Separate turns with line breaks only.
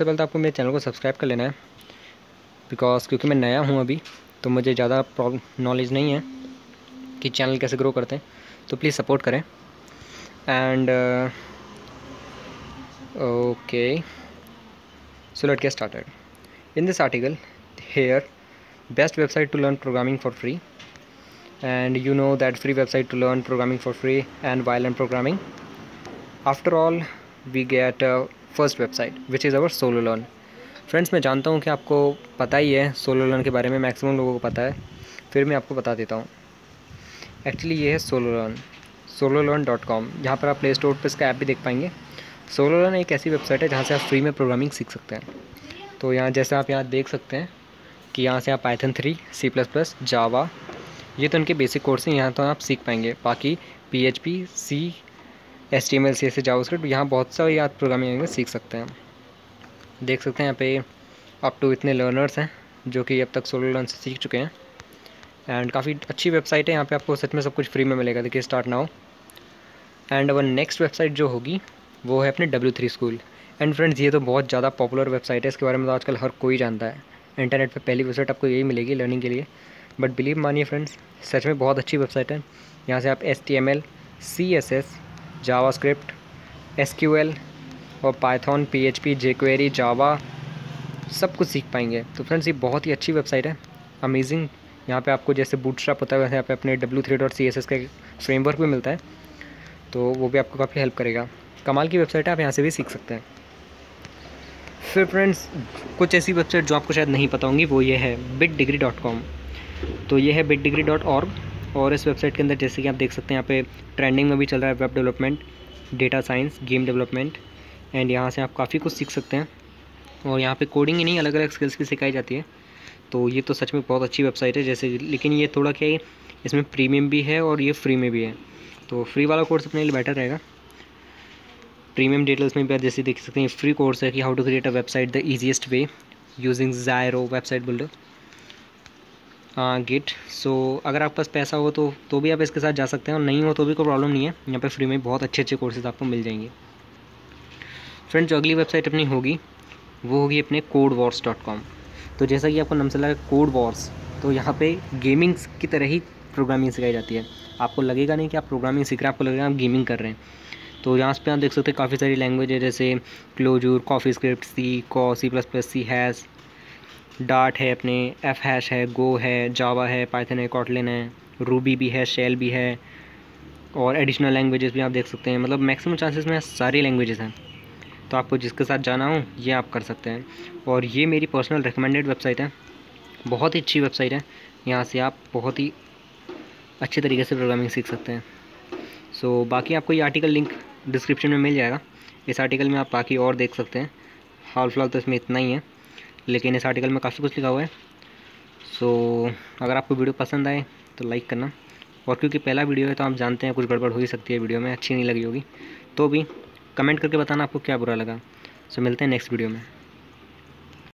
सबसे पहले तो आपको मेरे चैनल को सब्सक्राइब कर लेना है बिकॉज़ क्योंकि मैं नया हूँ अभी तो मुझे ज़्यादा नॉलेज नहीं है कि चैनल कैसे ग्रो करते हैं तो प्लीज़ सपोर्ट करें। And okay so let get started in this article here best website to learn programming for free you know that free website to learn programming for free and while learn programming. After all, we get a first website which is our SoloLearn friends मैं जानता हूँ कि आपको पता ही है solo learn के बारे में मैक्सिमम लोगों को पता है। फिर मैं आपको बता देता हूँ। एक्चुअली ये है solo learn solo learn dot com जहाँ पर आप प्ले स्टोर पर इसका ऐप भी देख पाएँगे। सोलो लर्न एक ऐसी वेबसाइट है जहाँ से आप फ्री में प्रोग्रामिंग सीख सकते हैं। तो यहाँ जैसे आप यहाँ देख सकते हैं कि यहाँ से आप Python three C plus plus Java ये तो उनके बेसिक कोर्स हैं, यहाँ तो आप सीख पाएँगे। बाकी P H P C S T M L C S JavaScript यहाँ बहुत सारे याद प्रोग्रामिंग सीख सकते हैं देख सकते हैं यहाँ पे अप टू इतने लर्नर्स हैं, जो कि अब तक सोलो लर्न से सीख चुके हैं। एंड काफ़ी अच्छी वेबसाइट है, यहाँ पे आपको सच में सब कुछ फ्री में मिलेगा। देखिए start now and our next website जो होगी, वो है अपने W three school and friends ये तो बहुत ज़्यादा पॉपुलर वेबसाइट है, इसके बारे में तो आजकल हर कोई जानता है। इंटरनेट पर पहली वेबसाइट आपको यही मिलेगी लर्निंग के लिए। बट बिलीव मानिए फ्रेंड्स सच में बहुत अच्छी वेबसाइट है। यहाँ से आप S T M L C S S JavaScript S Q L और Python P H P jQuery Java सब कुछ सीख पाएँगे। तो फ्रेंड्स ये बहुत ही अच्छी वेबसाइट है। अमेजिंग यहाँ पे आपको जैसे बूटस्ट्रैप होता है, वैसे यहाँ पे अपने W three dot C S S का फ्रेमवर्क भी मिलता है। तो वो भी आपको काफ़ी हेल्प करेगा। कमाल की वेबसाइट है, आप यहाँ से भी सीख सकते हैं। फिर फ्रेंड्स कुछ ऐसी वेबसाइट जो आपको शायद नहीं पता होंगी, वो ये है बिट डिग्री डॉट कॉम तो ये है बिट डिग्री डॉट ऑर्ग और इस वेबसाइट के अंदर जैसे कि आप देख सकते हैं, यहाँ पे ट्रेंडिंग में भी चल रहा है web development, data science, game development, and यहाँ से आप काफ़ी कुछ सीख सकते हैं। और यहाँ पे कोडिंग ही नहीं अलग अलग स्किल्स भी सिखाई जाती है। तो ये तो सच में बहुत अच्छी वेबसाइट है, जैसे लेकिन ये थोड़ा क्या है, इसमें प्रीमियम भी है और ये फ्री में भी है। तो फ्री वाला कोर्स अपने लिए बेटर रहेगा। प्रीमियम डिटेल्स में भी आप जैसे देख सकते हैं फ्री कोर्स है कि how to create a website the easiest way using Zyro website builder git so अगर आपके पास पैसा हो तो तो भी आप इसके साथ जा सकते हैं और नहीं हो तो भी कोई प्रॉब्लम नहीं है। यहाँ पे फ्री में बहुत अच्छे अच्छे कोर्सेज आपको मिल जाएँगे। फ्रेंड जो अगली वेबसाइट अपनी होगी, वो होगी अपने कोड वॉर्स डॉट कॉम तो जैसा कि आपको नाम से लगा कोड वॉर्स तो यहाँ पे गेमिंग्स की तरह ही प्रोग्रामिंग सिखाई जाती है। आपको लगेगा नहीं कि आप प्रोग्रामिंग सीख रहे हैं, आपको लगेगा आप गेमिंग कर रहे हैं। तो यहाँ पे आप देख सकते हैं काफ़ी सारी लैंग्वेज है, जैसे क्लोजूर कॉफ़ी स्क्रिप्ट सी कॉ सी प्लस प्लस सी हैज़ डार्ट है अपने एफ़ हैश है गो है जावा है पाइथन है कॉटलिन है रूबी भी है शेल भी है और एडिशनल लैंग्वेजेस भी आप देख सकते हैं। मतलब मैक्सिमम चांसेस में सारी लैंग्वेजेस हैं। तो आपको जिसके साथ जाना हो ये आप कर सकते हैं। और ये मेरी पर्सनल रिकमेंडेड वेबसाइट है। बहुत ही अच्छी वेबसाइट है। यहाँ से आप बहुत ही अच्छे तरीके से प्रोग्रामिंग सीख सकते हैं। सो so, बाकी आपको ये आर्टिकल लिंक डिस्क्रिप्शन में मिल जाएगा। इस आर्टिकल में आप बाकी और देख सकते हैं। हाल फ़िलहाल तो इसमें इतना ही है। लेकिन इस आर्टिकल में काफ़ी कुछ लिखा हुआ है। सो so, अगर आपको वीडियो पसंद आए तो लाइक करना। और क्योंकि पहला वीडियो है तो आप जानते हैं कुछ गड़बड़ हो ही सकती है वीडियो में अच्छी नहीं लगी होगी। तो भी कमेंट करके बताना आपको क्या बुरा लगा। सो so, मिलते हैं नेक्स्ट वीडियो में।